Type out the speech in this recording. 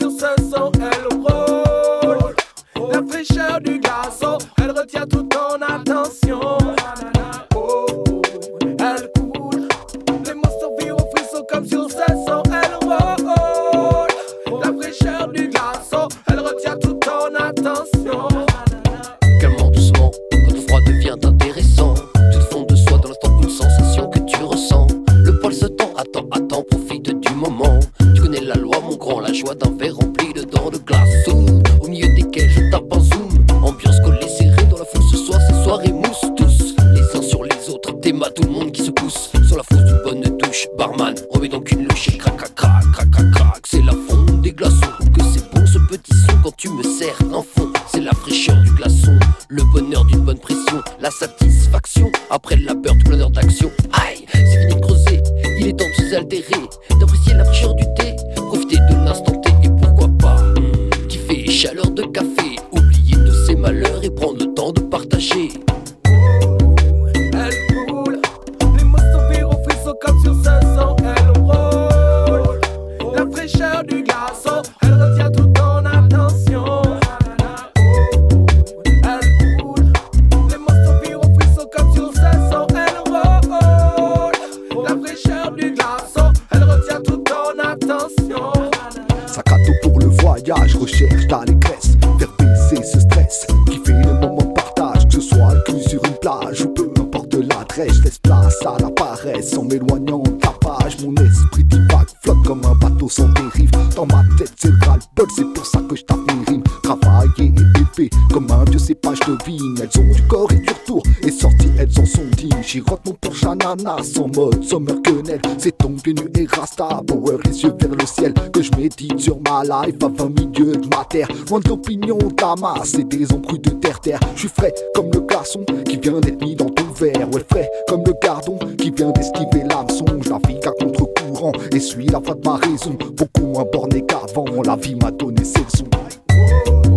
comme sur ce son, verre rempli de dents de glace. Au milieu desquels je tape en zoom. Ambiance collée, serrée dans la foule ce soir, ces soirées mousse tous. Les uns sur les autres, mâts, tout le monde qui se pousse. Sur la fosse d'une bonne douche, barman, remets donc une louche et crac, crac, crac, crac, crac. C'est la fonte des glaçons. Que c'est bon ce petit son quand tu me sers un fond. C'est la fraîcheur du glaçon, le bonheur d'une bonne pression, la satisfaction après le labeur, tout l'honneur d'action. Aïe, c'est fini de creuser, il est temps de s'altérer, Elle coule, les mots survivent au frisson comme sur ce son, elle rôle. La fraîcheur du glaçon, elle retient toute ton attention. Elle coule, les mots survivent au frisson comme sur ce son, elle rôle. La fraîcheur du glaçon, elle retient toute ton attention. Sac à dos pour le voyage, recherche d'allégresse, faire baisser ce stress, l'adresse, je laisse place à la paresse en m'éloignant c'est pour ça que je tape mes rimes. Travailler et élevé comme un dieu, c'est pas je devine. Elles ont du corps et du retour, et sorties, elles en sont dignes. J'y rote mon Porsche ananas en mode summer quenelle. C'est ton nu et rasta, power les yeux vers le ciel. Que je médite sur ma life à 20 milieux de ma terre. Loin de l'opinion de ta masse et des embrues de terre-terre. Je suis frais comme le glaçon qui vient d'être mis dans ton verre. Ouais, frais comme le gardon qui vient d'esquiver l'hameçon. Je navigue à et suis la voie de ma raison. Beaucoup moins borné qu'avant, la vie m'a donné ses leçons.